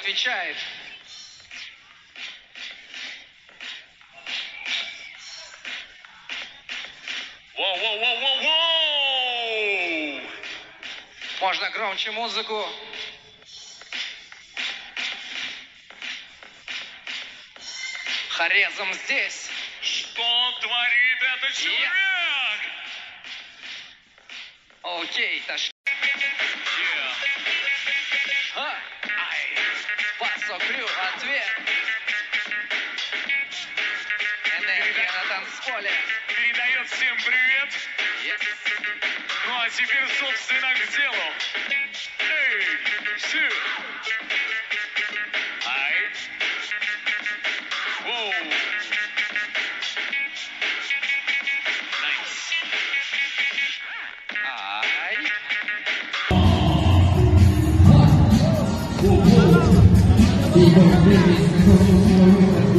отвечает. Воу-воу-воу-воу-воу! Можно громче музыку. Хорезом здесь. Что творит этот человек? Окей, таш. Yeah. Крю, ответ. Энергия на танцполе. Передает всем привет. Yes. Ну а теперь, собственно, к делу. Lord,